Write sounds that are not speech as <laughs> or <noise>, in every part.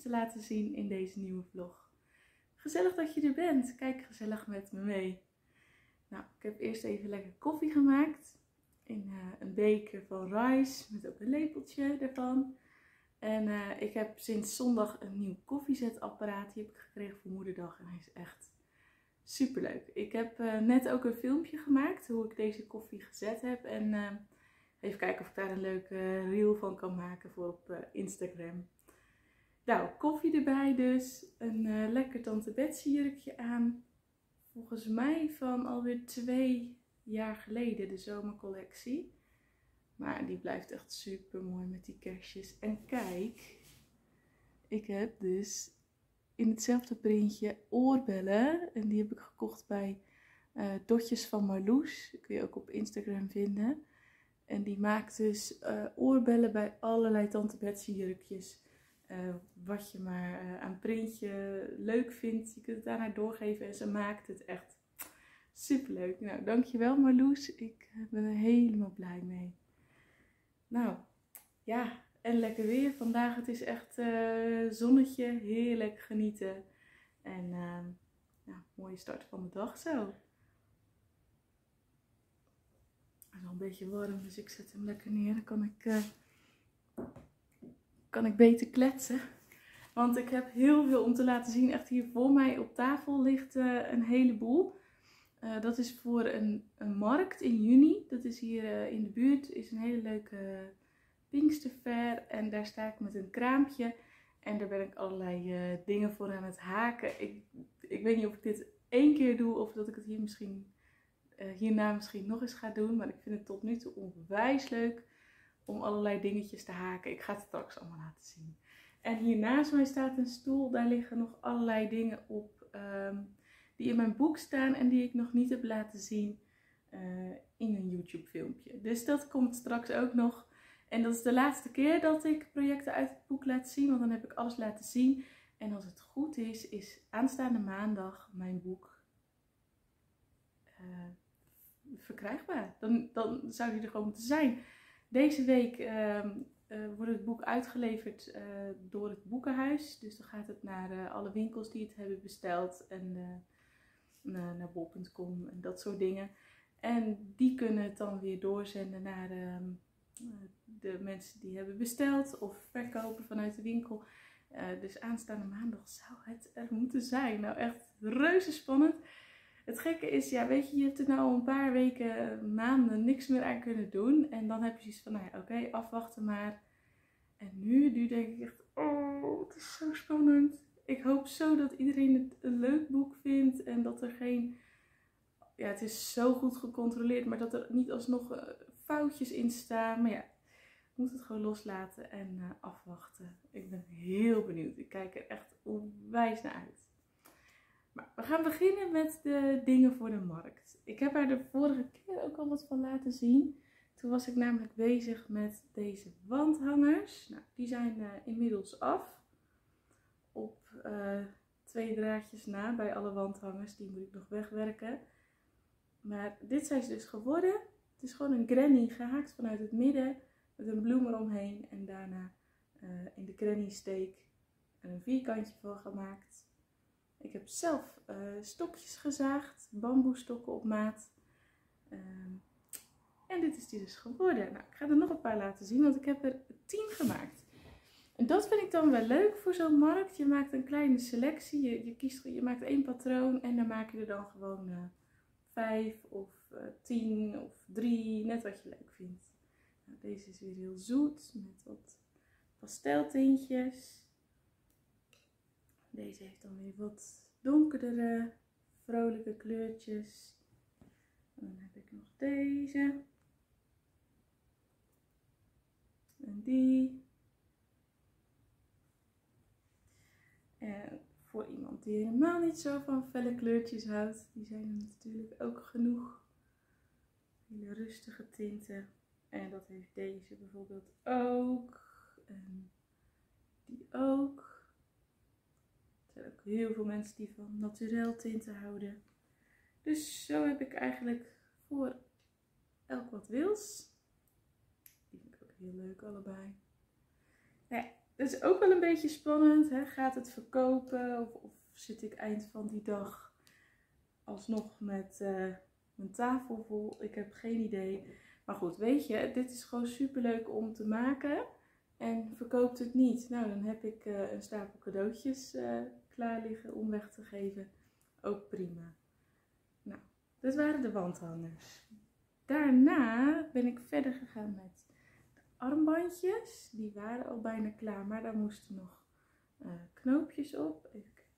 te laten zien in deze nieuwe vlog. Gezellig dat je er bent. Kijk gezellig met me mee. Nou, ik heb eerst even lekker koffie gemaakt. In uh, een beker van rice met ook een lepeltje ervan. En uh, ik heb sinds zondag een nieuw koffiezetapparaat. Die heb ik gekregen voor moederdag. En hij is echt super leuk. Ik heb uh, net ook een filmpje gemaakt hoe ik deze koffie gezet heb. En even kijken of ik daar een leuke reel van kan maken voor op Instagram. Nou, koffie erbij dus. Een lekker Tante Betsy jurkje aan. Volgens mij van alweer twee jaar geleden, de zomercollectie. Maar die blijft echt super mooi met die kerstjes. En kijk, ik heb dus in hetzelfde printje oorbellen. En die heb ik gekocht bij uh, Dotjes van Marloes. Dat kun je ook op Instagram vinden. En die maakt dus uh, oorbellen bij allerlei Tante Betsy jurkjes. Uh, wat je maar aan printje leuk vindt. Je kunt het daarna doorgeven en ze maakt het echt super leuk. Nou, dankjewel Marloes. Ik ben er helemaal blij mee. Nou, ja, en lekker weer. Vandaag het is echt uh, zonnetje, heerlijk genieten. En uh, ja, mooie start van de dag zo. Het is al een beetje warm, dus ik zet hem lekker neer. Dan kan ik, uh, kan ik beter kletsen. Want ik heb heel veel om te laten zien. Echt hier voor mij op tafel ligt een heleboel. Uh, dat is voor een, een, markt in juni. Dat is hier uh, in de buurt. Is een hele leuke Pinksterfair. En daar sta ik met een kraampje. En daar ben ik allerlei dingen voor aan het haken. Ik, ik weet niet of ik dit één keer doe. Of dat ik het hier misschien, hierna misschien nog eens ga doen. Maar ik vind het tot nu toe onwijs leuk om allerlei dingetjes te haken. Ik ga het straks allemaal laten zien. En hier naast mij staat een stoel. Daar liggen nog allerlei dingen op. Um, die in mijn boek staan en die ik nog niet heb laten zien uh, in een YouTube filmpje. Dus dat komt straks ook nog. En dat is de laatste keer dat ik projecten uit het boek laat zien, want dan heb ik alles laten zien. En als het goed is, is aanstaande maandag mijn boek uh, verkrijgbaar. Dan, dan zou die er gewoon moeten zijn. Deze week uh, wordt het boek uitgeleverd door het boekenhuis. Dus dan gaat het naar alle winkels die het hebben besteld. En naar, bol.com en dat soort dingen. En die kunnen het dan weer doorzenden naar ehm, de mensen die hebben besteld of verkopen vanuit de winkel. Dus aanstaande maandag zou het er moeten zijn. Nou, echt reuze spannend. Het gekke is, ja, weet je, je hebt er nou een paar weken, maanden niks meer aan kunnen doen. En dan heb je zoiets van, nou ja, oké, afwachten maar. En nu, nu denk ik echt, oh, het is zo spannend ik hoop zo dat iedereen het een leuk boek vindt en dat er geen. Ja, het is zo goed gecontroleerd, maar dat er niet alsnog uh, foutjes in staan. Maar ja, ik moet het gewoon loslaten en uh, afwachten. Ik ben heel benieuwd. Ik kijk er echt onwijs naar uit. We gaan beginnen met de dingen voor de markt. Ik heb haar de vorige keer ook al wat van laten zien. Toen was ik namelijk bezig met deze wandhangers. Nou, die zijn uh, inmiddels af op uh, twee draadjes na bij alle wandhangers. Die moet ik nog wegwerken. Maar dit zijn ze dus geworden. Het is gewoon een granny gehaakt vanuit het midden met een bloem eromheen. En daarna uh, in de granny steek een vierkantje van gemaakt. Ik heb zelf uh, stokjes gezaagd, bamboestokken op maat. Uh, en dit is die dus geworden. Nou, ik ga er nog een paar laten zien, want ik heb er tien gemaakt. En dat vind ik dan wel leuk voor zo'n markt. Je maakt een kleine selectie. Je, je, kiest, je maakt één patroon en dan maak je er dan gewoon uh, vijf of uh, tien of drie. Net wat je leuk vindt. Nou, deze is weer heel zoet met wat pasteltintjes. Deze heeft dan weer wat donkerdere, vrolijke kleurtjes. En dan heb ik nog deze. En die. En voor iemand die helemaal niet zo van felle kleurtjes houdt, die zijn er natuurlijk ook genoeg. Hele rustige tinten. En dat heeft deze bijvoorbeeld ook. En die ook. Er zijn ook heel veel mensen die van naturel tinten houden. Dus zo heb ik eigenlijk voor elk wat wils. Die vind ik ook heel leuk allebei. Ja, het is ook wel een beetje spannend. Hè? Gaat het verkopen of, of zit ik eind van die dag alsnog met uh, mijn tafel vol? Ik heb geen idee. Maar goed, weet je, dit is gewoon super leuk om te maken. En verkoopt het niet, nou dan heb ik uh, een stapel cadeautjes uh, klaar liggen om weg te geven. Ook prima. Nou, dit waren de wandhangers. Daarna ben ik verder gegaan met de armbandjes. Die waren al bijna klaar, maar daar moesten nog uh, knoopjes op. Even kijken.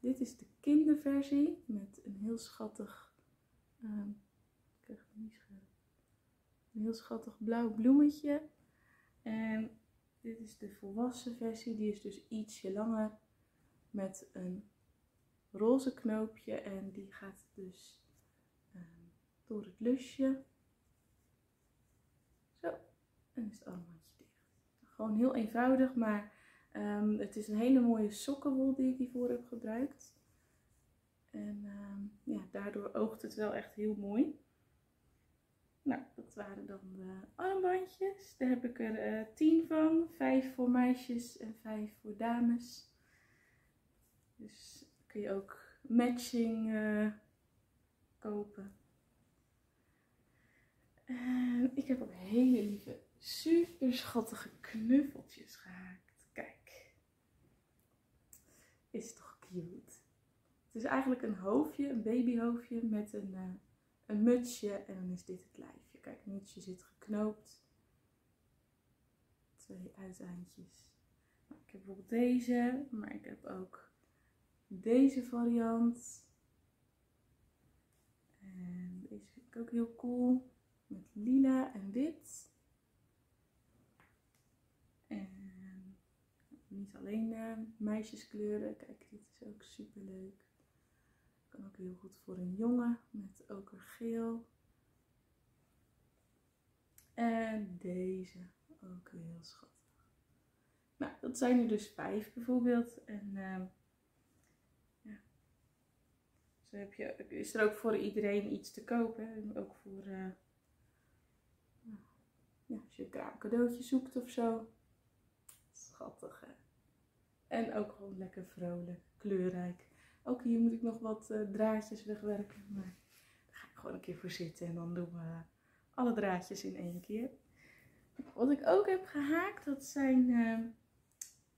Dit is de kinderversie met een heel schattig, uh, ik krijg het niet scherp, een heel schattig blauw bloemetje. En dit is de volwassen versie, die is dus ietsje langer met een roze knoopje en die gaat dus door het lusje. Zo, en is het armbandje dicht. Gewoon heel eenvoudig, maar um, het is een hele mooie sokkenwol die ik hiervoor heb gebruikt. En um, ja, daardoor oogt het wel echt heel mooi. Nou, dat waren dan de armbandjes. Daar heb ik er uh, 10 van. 5 voor meisjes en 5 voor dames. Dus kun je ook matching uh, kopen. En ik heb ook hele lieve, super schattige knuffeltjes gehaakt. Kijk. Is toch cute? Het is eigenlijk een hoofdje, een babyhoofdje met een, een mutsje en dan is dit het lijfje. Kijk, het mutsje zit geknoopt. Twee uiteindjes. Nou, ik heb bijvoorbeeld deze, maar ik heb ook deze variant. En deze vind ik ook heel cool met lila en wit. En niet alleen uh, meisjeskleuren. Kijk, dit is ook super leuk. Kan ook heel goed voor een jongen met okergeel. En deze ook heel schattig. Nou, dat zijn er dus vijf bijvoorbeeld. En uh, ja. Zo heb je, is er ook voor iedereen iets te kopen. Ook voor uh, ja, als je een cadeautje zoekt of zo. Schattig hè. En ook gewoon lekker vrolijk, kleurrijk. Ook hier moet ik nog wat uh, draadjes wegwerken. Maar daar ga ik gewoon een keer voor zitten en dan doen we alle draadjes in één keer. Wat ik ook heb gehaakt, dat zijn uh,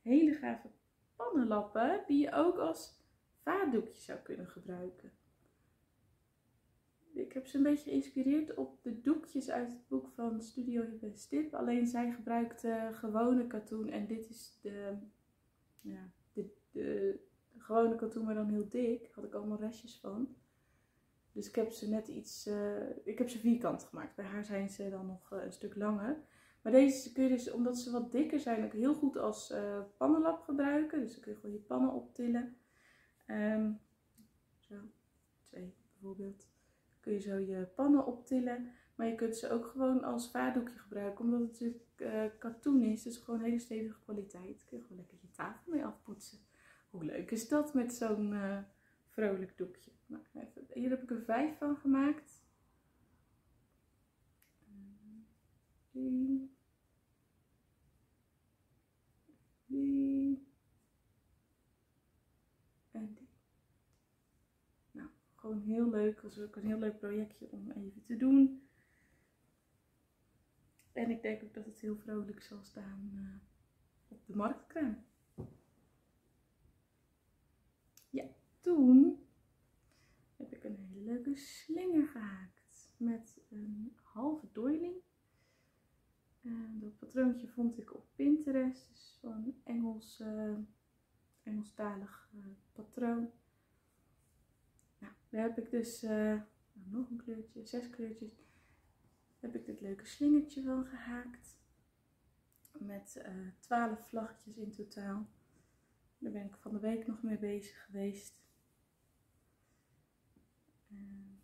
hele gave pannenlappen die je ook als vaatdoekje zou kunnen gebruiken ik heb ze een beetje geïnspireerd op de doekjes uit het boek van Studio Stip. Alleen zij gebruikte gewone katoen en dit is de, ja, de, gewone katoen, maar dan heel dik. Had ik allemaal restjes van. Dus ik heb ze net iets, uh, ik heb ze vierkant gemaakt. Bij haar zijn ze dan nog uh, een stuk langer. Maar deze kun je dus, omdat ze wat dikker zijn, ook heel goed als uh, pannenlap gebruiken. Dus dan kun je gewoon je pannen optillen. Um, zo, twee bijvoorbeeld kun je zo je pannen optillen. Maar je kunt ze ook gewoon als vaardoekje gebruiken. Omdat het natuurlijk uh, katoen is. Dus gewoon hele stevige kwaliteit. Kun je gewoon lekker je tafel mee afpoetsen. Hoe leuk is dat met zo'n uh, vrolijk doekje. Nou, even, hier heb ik er vijf van gemaakt. Die. Die. En die. Gewoon heel leuk. was ook een heel leuk projectje om even te doen. En ik denk ook dat het heel vrolijk zal staan uh, op de marktkraam. Ja, toen heb ik een hele leuke slinger gehaakt met een halve doiling. En dat patroontje vond ik op Pinterest, dus van Engels, uh, Engelstalig uh, patroon. Daar heb ik dus uh, nog een kleurtje, zes kleurtjes. Heb ik dit leuke slingertje van gehaakt. Met uh, twaalf vlaggetjes in totaal. Daar ben ik van de week nog mee bezig geweest. Uh,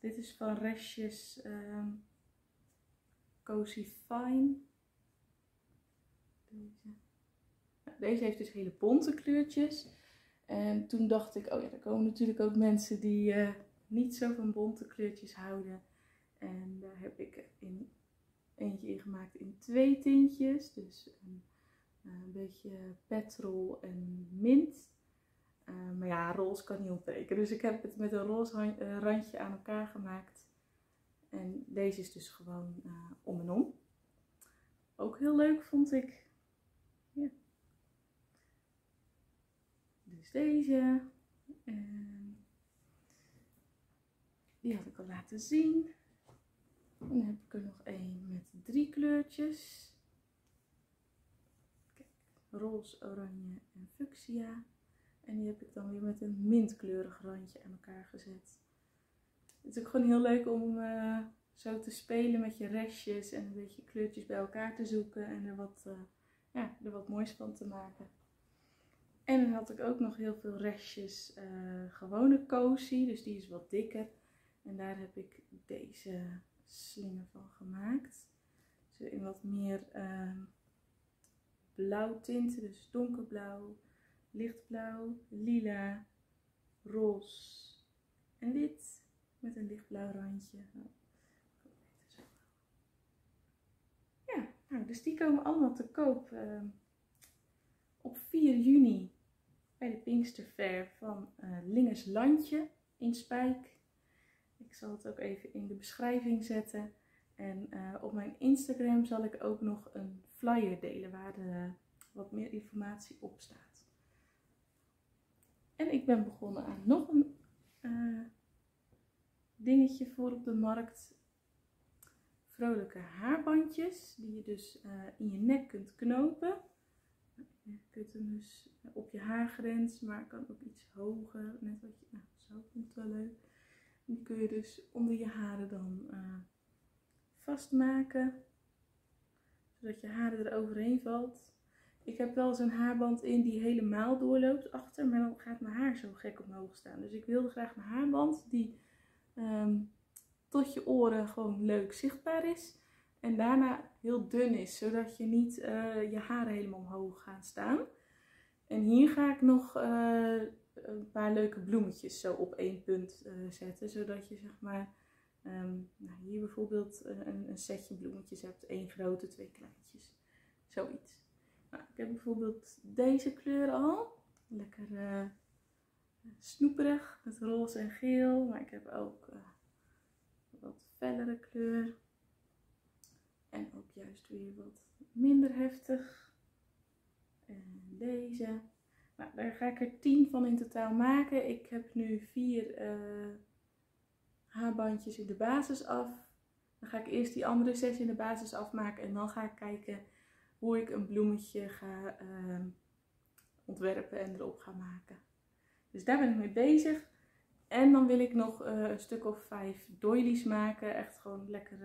dit is van restjes um, Cozy Fine. Deze. Nou, deze heeft dus hele bonte kleurtjes. En toen dacht ik, oh ja, er komen natuurlijk ook mensen die uh, niet zo van bonte kleurtjes houden. En daar heb ik in eentje ingemaakt in twee tintjes. Dus een, een beetje petrol en mint. Maar ja, roze kan niet ontbreken. Dus ik heb het met een roze randje aan elkaar gemaakt. En deze is dus gewoon om en om. Ook heel leuk vond ik. Ja. Dus deze. Die had ik al laten zien. En dan heb ik er nog één met drie kleurtjes. Kijk, roze, oranje en fuchsia. En die heb ik dan weer met een mintkleurig randje aan elkaar gezet. Het is ook gewoon heel leuk om uh, zo te spelen met je restjes en een beetje kleurtjes bij elkaar te zoeken en er wat, uh, ja, er wat moois van te maken. En dan had ik ook nog heel veel restjes uh, gewone cozy, dus die is wat dikker. En daar heb ik deze slinger van gemaakt. Dus in wat meer uh, blauw tinten, dus donkerblauw, lichtblauw, lila, roze en wit met een lichtblauw randje. Ja, nou, dus die komen allemaal te koop uh, op 4 juni bij de Pinksterfair van uh, Lingers Landje in Spijk. Ik zal het ook even in de beschrijving zetten. En uh, op mijn Instagram zal ik ook nog een flyer delen waar de, wat meer informatie op staat. En ik ben begonnen aan nog een uh, dingetje voor op de markt. Vrolijke haarbandjes die je dus uh, in je nek kunt knopen. Je kunt hem dus op je haargrens, maar kan ook iets hoger. Net wat je, nou, zo komt wel leuk. Die kun je dus onder je haren dan uh, vastmaken. Zodat je haren er overheen valt. Ik heb wel eens een haarband in die helemaal doorloopt achter. Maar dan gaat mijn haar zo gek omhoog staan. Dus ik wilde graag een haarband die um, tot je oren gewoon leuk zichtbaar is. En daarna heel dun is. Zodat je niet uh, je haren helemaal omhoog gaan staan. En hier ga ik nog uh, een paar leuke bloemetjes zo op één punt uh, zetten. Zodat je zeg maar um, nou hier bijvoorbeeld een, een, setje bloemetjes hebt. één grote, twee kleintjes. Zoiets. Ik heb bijvoorbeeld deze kleur al. Lekker uh, snoeperig met roze en geel. Maar ik heb ook uh, wat fellere kleur. En ook juist weer wat minder heftig. En deze. Nou, daar ga ik er 10 van in totaal maken. Ik heb nu vier uh, haarbandjes in de basis af. Dan ga ik eerst die andere zes in de basis afmaken. En dan ga ik kijken hoe ik een bloemetje ga uh, ontwerpen en erop ga maken. Dus daar ben ik mee bezig. En dan wil ik nog uh, een stuk of vijf doilies maken. Echt gewoon lekker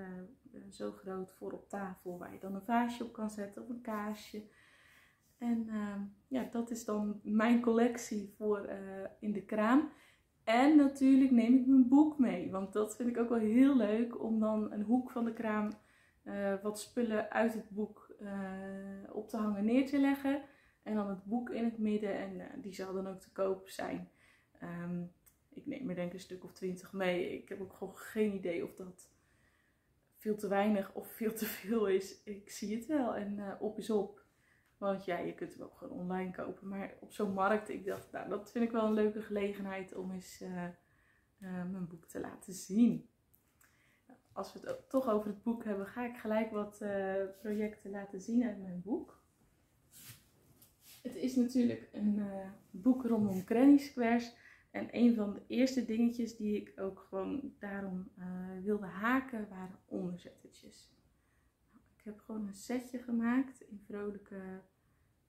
uh, zo groot voor op tafel. Waar je dan een vaasje op kan zetten of een kaasje. En uh, ja, dat is dan mijn collectie voor uh, in de kraam. En natuurlijk neem ik mijn boek mee. Want dat vind ik ook wel heel leuk om dan een hoek van de kraam wat spullen uit het boek op te hangen neer te leggen. En dan het boek in het midden en die zal dan ook te koop zijn. Um, ik neem er denk ik een stuk of twintig mee. Ik heb ook gewoon geen idee of dat veel te weinig of veel te veel is. Ik zie het wel en op is op. Want ja, je kunt hem ook gewoon online kopen. Maar op zo'n markt, ik dacht, nou, dat vind ik wel een leuke gelegenheid om eens mijn boek te laten zien. Als we het toch over het boek hebben, ga ik gelijk wat uh, projecten laten zien uit mijn boek. Het is natuurlijk een boek rondom Granny Squares. En een van de eerste dingetjes die ik ook gewoon daarom wilde haken, waren onderzettetjes. Ik heb gewoon een setje gemaakt in vrolijke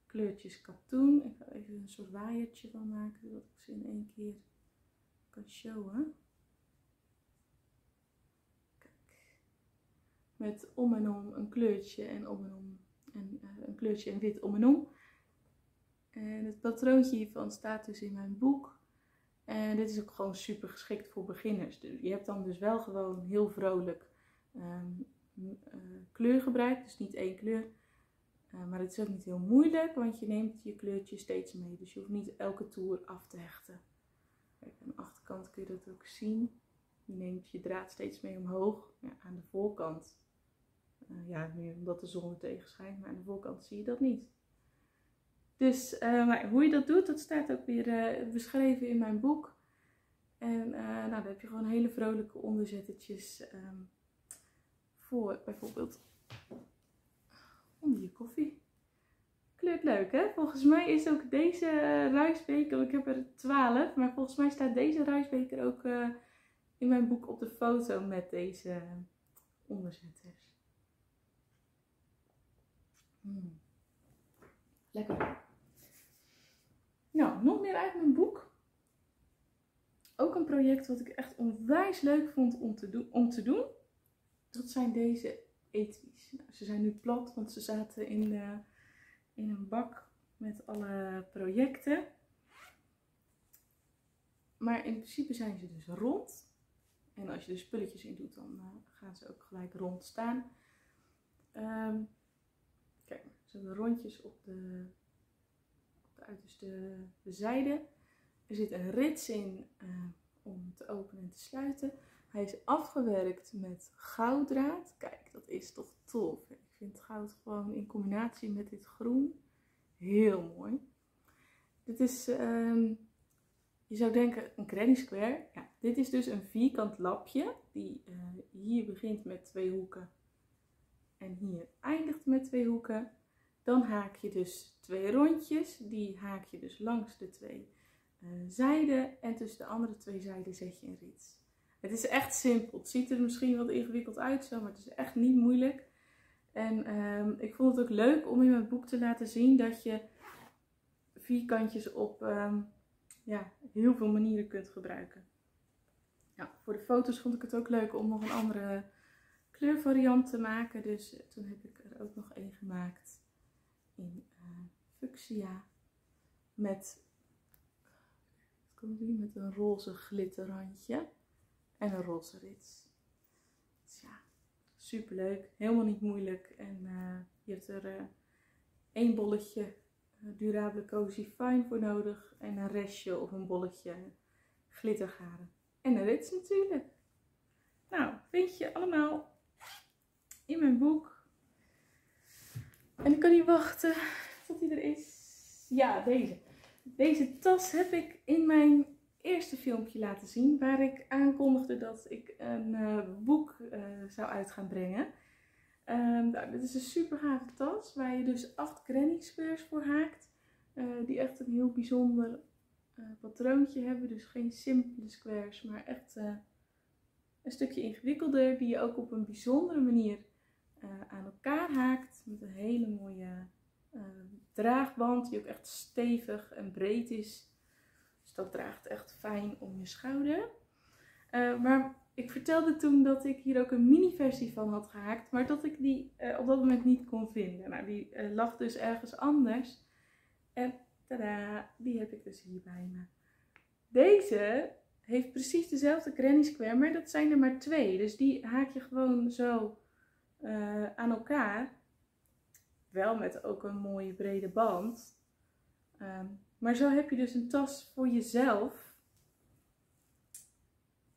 kleurtjes katoen. Ik ga even een soort waaiertje van maken, zodat ik ze in één keer kan showen. Met om en om een kleurtje en om en om en, uh, een kleurtje en wit om en om. En het patroontje hiervan staat dus in mijn boek. En dit is ook gewoon super geschikt voor beginners. Dus je hebt dan dus wel gewoon heel vrolijk um, uh, kleur gebruikt. Dus niet één kleur. Uh, maar het is ook niet heel moeilijk, want je neemt je kleurtje steeds mee. Dus je hoeft niet elke toer af te hechten. Kijk, aan de achterkant kun je dat ook zien. Je neemt je draad steeds mee omhoog. Ja, aan de voorkant Uh, ja, nu omdat de zon er tegen schijnt, maar aan de voorkant zie je dat niet. Dus uh, maar hoe je dat doet, dat staat ook weer uh, beschreven in mijn boek. En nou, dan heb je gewoon hele vrolijke onderzettetjes um, voor bijvoorbeeld onder je koffie. Kleurt leuk hè? Volgens mij is ook deze ruisbeker, ik heb er 12, maar volgens mij staat deze ruisbeker ook in mijn boek op de foto met deze onderzetters. Mm. Lekker. Nou, nog meer uit mijn boek. Ook een project wat ik echt onwijs leuk vond om te, doen, om te doen. Dat zijn deze etuis. Nou, ze zijn nu plat, want ze zaten in, de, in een bak met alle projecten. Maar in principe zijn ze dus rond. En als je er spulletjes in doet, dan uh, gaan ze ook gelijk rond staan. Um, kijk, ze hebben rondjes op de, op de uiterste de zijde. Er zit een rits in uh, om te openen en te sluiten. Hij is afgewerkt met gouddraad. Kijk, dat is toch tof. Ik vind goud gewoon in combinatie met dit groen heel mooi. Dit is um, je zou denken een granny square. Ja, dit is dus een vierkant lapje die uh, hier begint met twee hoeken en hier eindigt met twee hoeken. Dan haak je dus twee rondjes. Die haak je dus langs de twee uh, zijden en tussen de andere twee zijden zet je een rits. Het is echt simpel. Het ziet er misschien wat ingewikkeld uit zo, maar het is echt niet moeilijk. En um, ik vond het ook leuk om in mijn boek te laten zien dat je vierkantjes op um, ja, heel veel manieren kunt gebruiken. Voor de foto's vond ik het ook leuk om nog een andere kleurvariant te maken. Dus toen heb ik er ook nog één gemaakt in uh, fuchsia met, met een roze glitterrandje en een roze rits. Dus ja, super leuk, helemaal niet moeilijk. En uh, je hebt er uh, één bolletje durabele cozy fine voor nodig. En een restje of een bolletje glittergaren. En een rits natuurlijk. Nou, vind je allemaal in mijn boek. En ik kan niet wachten tot hij er is. Ja, deze. Deze tas heb ik in mijn eerste filmpje laten zien. Waar ik aankondigde dat ik een uh, boek uh, zou uit gaan brengen. Um, nou, dit is een super gave tas waar je dus acht granny squares voor haakt. Uh, die echt een heel bijzonder patroontje hebben. Dus geen simpele squares, maar echt een stukje ingewikkelder. Die je ook op een bijzondere manier aan elkaar haakt. Met een hele mooie draagband die ook echt stevig en breed is. Dus dat draagt echt fijn om je schouder. maar ik vertelde toen dat ik hier ook een mini versie van had gehaakt, maar dat ik die op dat moment niet kon vinden. Nou, die lag dus ergens anders. En tada, die heb ik dus hier bij me. Deze heeft precies dezelfde granny square, maar dat zijn er maar twee. Dus die haak je gewoon zo uh, aan elkaar. Wel met ook een mooie brede band. Um, maar zo heb je dus een tas voor jezelf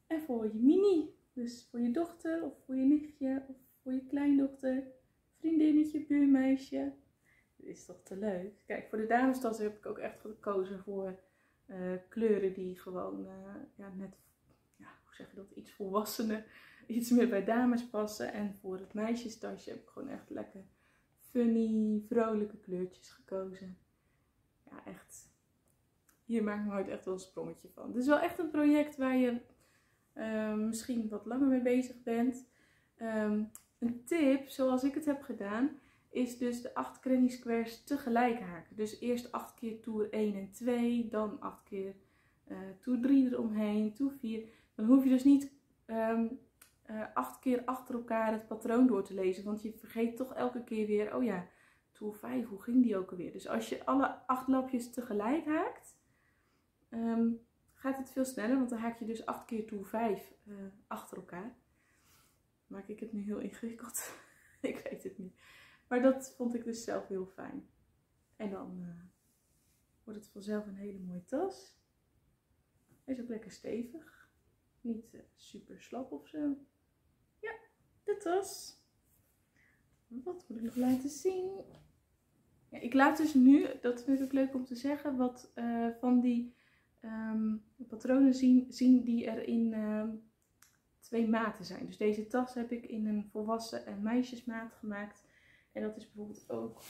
en voor je mini. Dus voor je dochter of voor je nichtje of voor je kleindochter, vriendinnetje, buurmeisje. Dit is toch te leuk. Kijk, voor de damestassen heb ik ook echt gekozen voor uh, kleuren die gewoon uh, ja, net, ja, hoe zeg je dat, iets volwassener, iets meer bij dames passen. En voor het meisjestasje heb ik gewoon echt lekker funny, vrolijke kleurtjes gekozen. Ja, echt. Hier maak ik me echt wel een sprongetje van. Het is wel echt een project waar je um, misschien wat langer mee bezig bent. Um, een tip, zoals ik het heb gedaan, is dus de 8 cranny squares tegelijk haken. Dus eerst 8 keer toer 1 en 2, dan 8 keer uh, toer 3 eromheen, toer 4. Dan hoef je dus niet um, uh, 8 keer achter elkaar het patroon door te lezen, want je vergeet toch elke keer weer, oh ja, toer 5, hoe ging die ook alweer? Dus als je alle 8 lapjes tegelijk haakt, um, gaat het veel sneller, want dan haak je dus 8 keer toe 5 uh, achter elkaar. Maak ik het nu heel ingewikkeld? <laughs> ik weet het niet. Maar dat vond ik dus zelf heel fijn. En dan uh, wordt het vanzelf een hele mooie tas. Hij is ook lekker stevig. Niet super slap of zo. De tas. wat moet ik nog laten zien? Ja, ik laat dus nu, dat vind ik leuk om te zeggen, wat uh, van die um, patronen zien, zien die er in uh, twee maten zijn. Dus deze tas heb ik in een volwassen en meisjesmaat gemaakt. En dat is bijvoorbeeld ook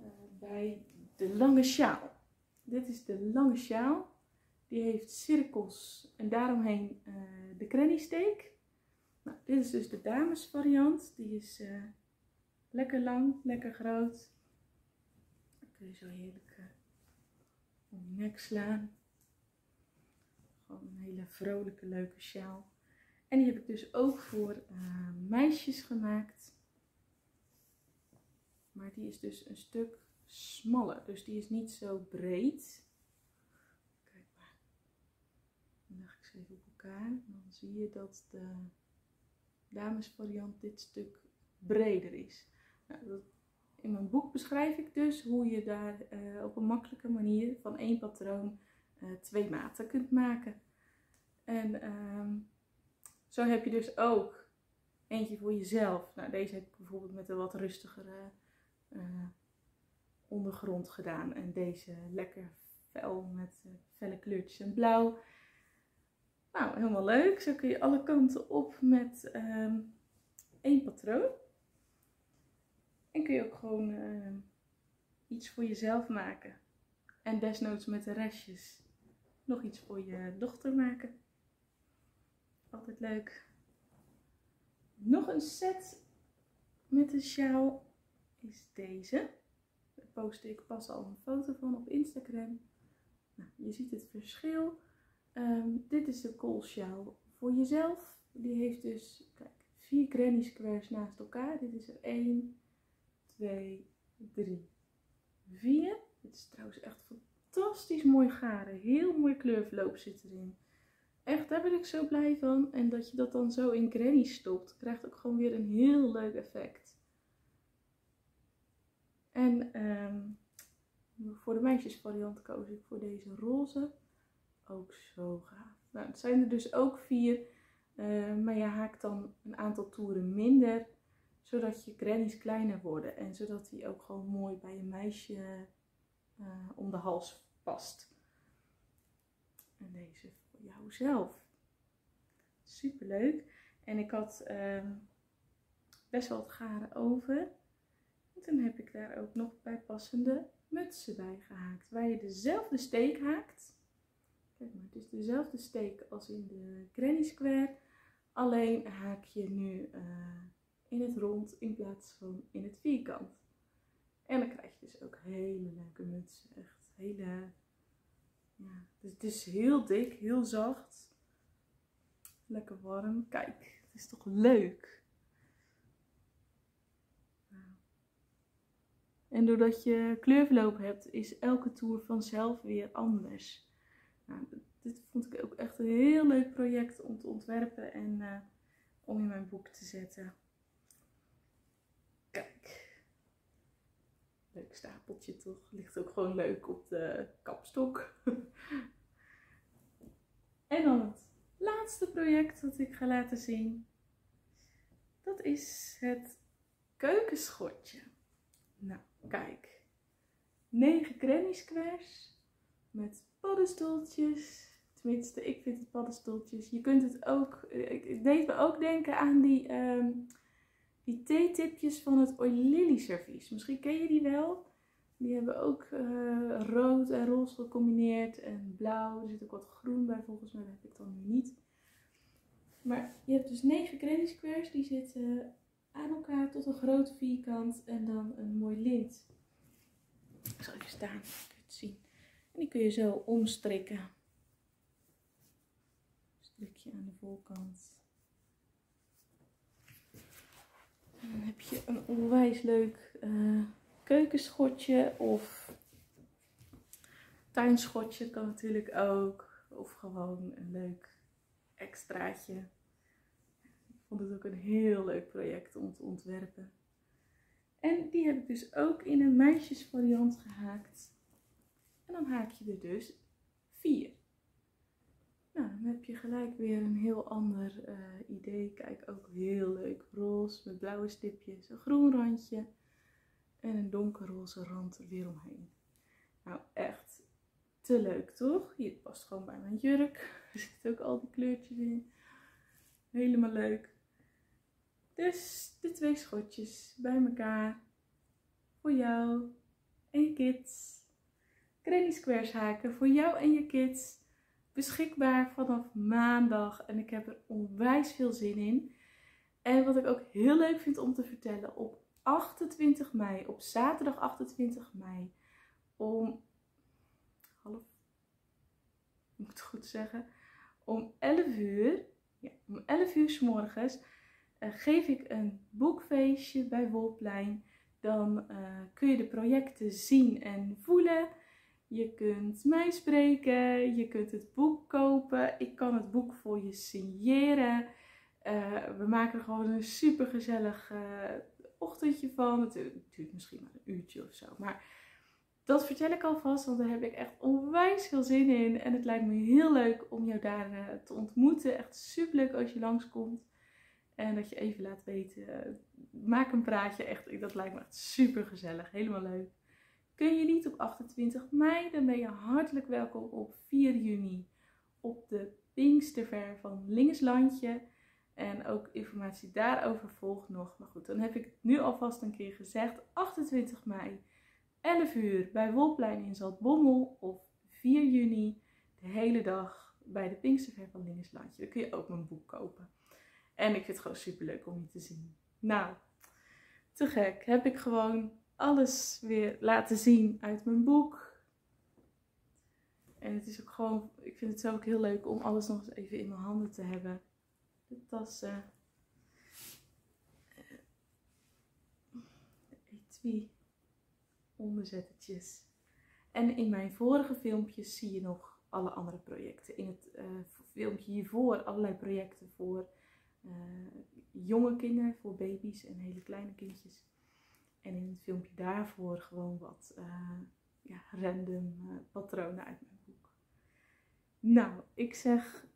uh, bij de lange sjaal. Dit is de lange sjaal. Die heeft cirkels en daaromheen uh, de cranny steek. Nou, dit is dus de damesvariant. Die is uh, lekker lang, lekker groot. Dan kun je zo heerlijk uh, om je nek slaan. Gewoon een hele vrolijke, leuke sjaal. En die heb ik dus ook voor meisjes gemaakt. Maar die is dus een stuk smaller. Dus die is niet zo breed. Kijk maar. Dan leg ik ze even op elkaar. Dan zie je dat de damesvariant dit stuk breder is. Nou, in mijn boek beschrijf ik dus hoe je daar uh, op een makkelijke manier van één patroon uh, twee maten kunt maken. En uh, zo heb je dus ook eentje voor jezelf. Nou, deze heb ik bijvoorbeeld met een wat rustigere uh, ondergrond gedaan. En deze lekker fel met felle kleurtjes en blauw. Nou, helemaal leuk. Zo kun je alle kanten op met um, één patroon. En kun je ook gewoon uh, iets voor jezelf maken. En desnoods met de restjes nog iets voor je dochter maken. Altijd leuk. Nog een set met een sjaal is deze post ik pas al een foto van op Instagram. Nou, je ziet het verschil. Um, dit is de koolsjaal voor jezelf. Die heeft dus kijk, vier granny squares naast elkaar. Dit is er 1, 2, 3, 4. Dit is trouwens echt fantastisch mooi garen. Heel mooi kleurverloop zit erin. Echt, daar ben ik zo blij van. En dat je dat dan zo in granny stopt, krijgt ook gewoon weer een heel leuk effect. En um, voor de meisjesvariant koos ik voor deze roze. Ook zo gaaf. Nou, het zijn er dus ook vier. Uh, maar je haakt dan een aantal toeren minder. Zodat je grannies kleiner worden. En zodat die ook gewoon mooi bij een meisje uh, om de hals past. En deze voor jou zelf. Super leuk. En ik had uh, best wel het garen over. En toen heb ik daar ook nog bijpassende mutsen bij gehaakt. Waar je dezelfde steek haakt. Maar, het is dezelfde steek als in de granny square. Alleen haak je nu uh, in het rond in plaats van in het vierkant. En dan krijg je dus ook hele leuke mutsen. Echt hele... Ja, dus het is heel dik, heel zacht. Lekker warm. Kijk, het is toch leuk. En doordat je kleurverloop hebt, is elke tour vanzelf weer anders. Nou, dit vond ik ook echt een heel leuk project om te ontwerpen en uh, om in mijn boek te zetten. Kijk. Leuk stapeltje toch? Ligt ook gewoon leuk op de kapstok. <laughs> en dan het laatste project dat ik ga laten zien. Dat is het keukenschotje. Nou, Kijk, 9 granny squares met paddenstoeltjes. Tenminste, ik vind het paddenstoeltjes. Je kunt het ook, het deed me ook denken aan die, um, die theetipjes van het Oilily servies. Misschien ken je die wel. Die hebben ook uh, rood en roze gecombineerd en blauw. Er zit ook wat groen bij volgens mij, heb ik dan nu niet. Maar je hebt dus 9 granny squares, die zitten aan elkaar tot een groot vierkant en dan een mooi lint. Ik zal even staan, je het zien. En die kun je zo omstrikken. Strikje aan de voorkant. Dan heb je een onwijs leuk uh, keukenschotje of tuinschotje kan natuurlijk ook. Of gewoon een leuk extraatje vond het ook een heel leuk project om te ontwerpen. En die heb ik dus ook in een meisjesvariant gehaakt. En dan haak je er dus vier. Ja, dan heb je gelijk weer een heel ander eh, idee. Kijk, ook heel leuk. Roze met blauwe stipjes, een groen randje en een donkerroze rand er weer omheen. Nou, echt te leuk, toch? Hier past gewoon bij mijn jurk. <laughs> Er zitten ook al die kleurtjes in. Helemaal leuk. Dus de twee schotjes bij elkaar. Voor jou en je kids. Granny Squares haken voor jou en je kids. Beschikbaar vanaf maandag. En ik heb er onwijs veel zin in. En wat ik ook heel leuk vind om te vertellen. Op 28 mei, op zaterdag 28 mei. Om half, moet ik het goed zeggen. Om 11 uur, ja, om 11 uur s morgens uh, geef ik een boekfeestje bij Wolplein. Dan uh, kun je de projecten zien en voelen. Je kunt mij spreken, je kunt het boek kopen. Ik kan het boek voor je signeren. Uh, we maken er gewoon een super gezellig ochtendje van. Het duurt misschien maar een uurtje of zo. Maar dat vertel ik alvast, want daar heb ik echt onwijs veel zin in. En het lijkt me heel leuk om jou daar uh, te ontmoeten. Echt super leuk als je langskomt. En dat je even laat weten. Maak een praatje. Echt, dat lijkt me echt super gezellig. Helemaal leuk. Kun je niet op 28 mei, dan ben je hartelijk welkom op 4 juni op de Pinksterver van Lingeslandje. En ook informatie daarover volgt nog. Maar goed, dan heb ik nu alvast een keer gezegd. 28 mei 11 uur bij Wolplein in Zaltbommel of 4 juni de hele dag bij de Pinksterver van Lingeslandje. Dan kun je ook mijn boek kopen. En ik vind het gewoon super leuk om je te zien. Nou, te gek. Heb ik gewoon alles weer laten zien uit mijn boek. En het is ook gewoon, ik vind het zelf ook heel leuk om alles nog eens even in mijn handen te hebben. De tassen. Etui onderzettetjes. En in mijn vorige filmpjes zie je nog alle andere projecten. In het uh, filmpje hiervoor allerlei projecten voor uh, jonge kinderen, voor baby's en hele kleine kindjes. En in het filmpje daarvoor gewoon wat uh, ja, random patronen uit mijn boek. Nou, ik zeg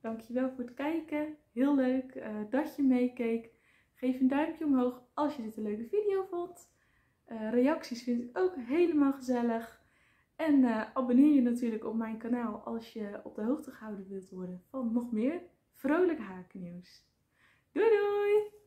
dankjewel voor het kijken. Heel leuk dat je meekeek. Geef een duimpje omhoog als je dit een leuke video vond. Reacties vind ik ook helemaal gezellig. En abonneer je natuurlijk op mijn kanaal als je op de hoogte gehouden wilt worden van nog meer vrolijk hakennieuws. Doei doei!